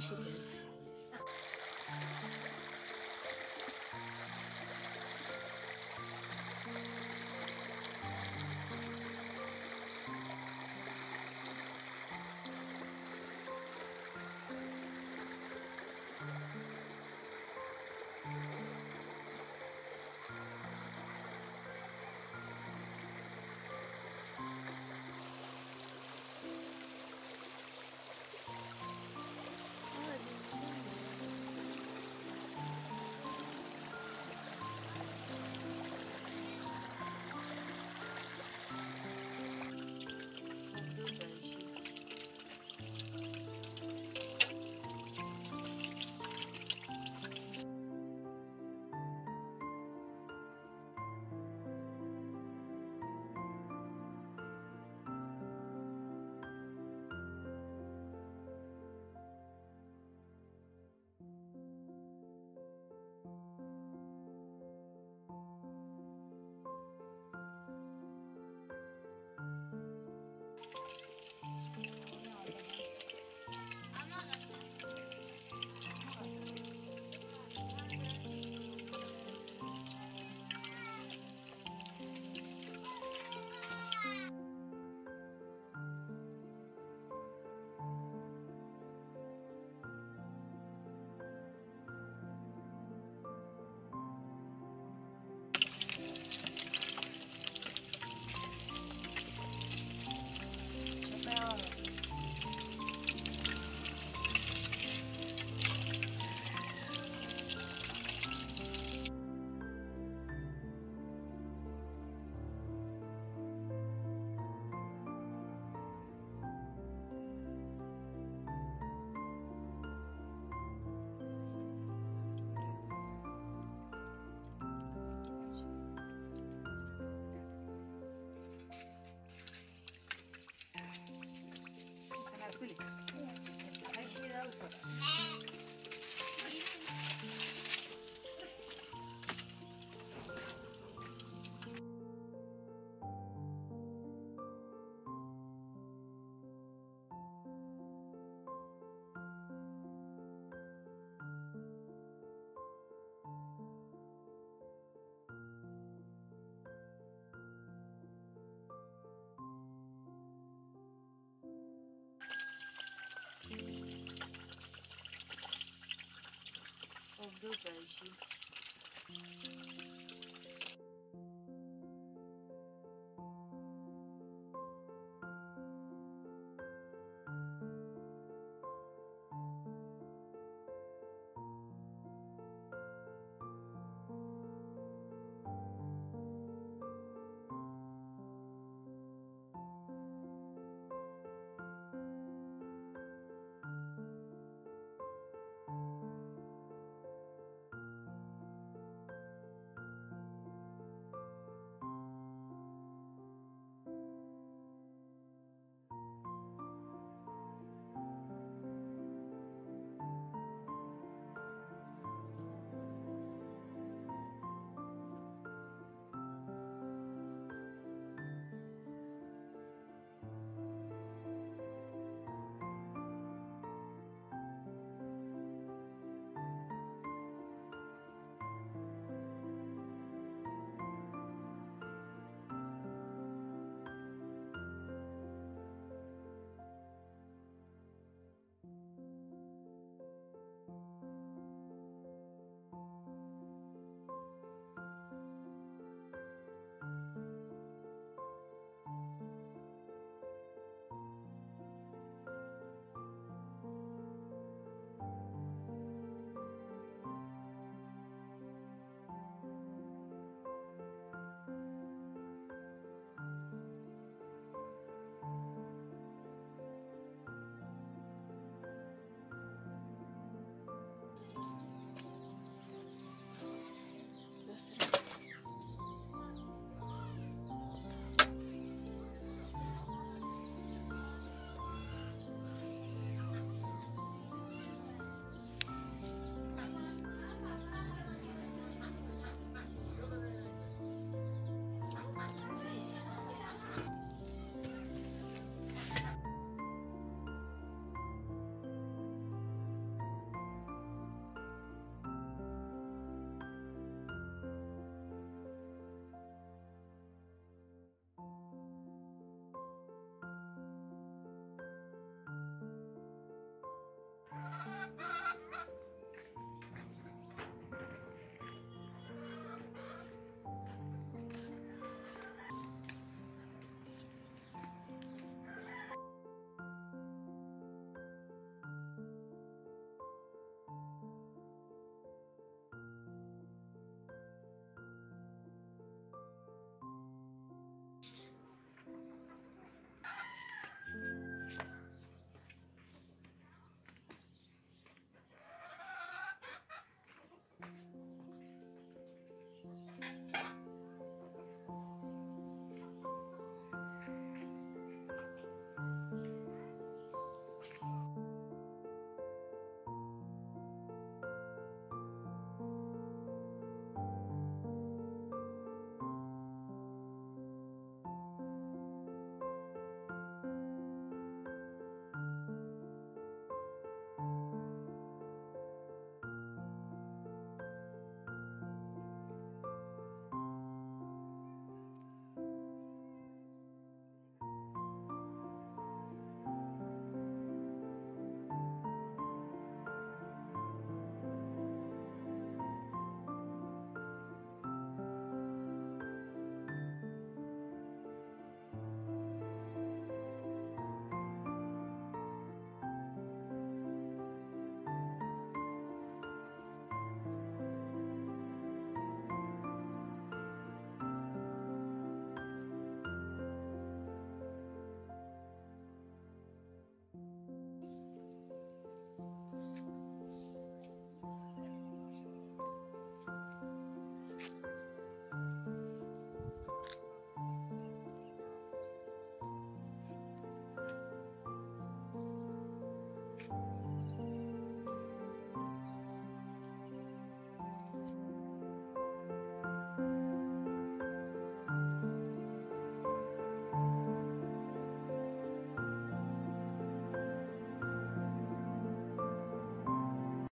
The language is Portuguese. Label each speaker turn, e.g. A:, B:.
A: 是的
B: Grandmother. Olduğu karışık.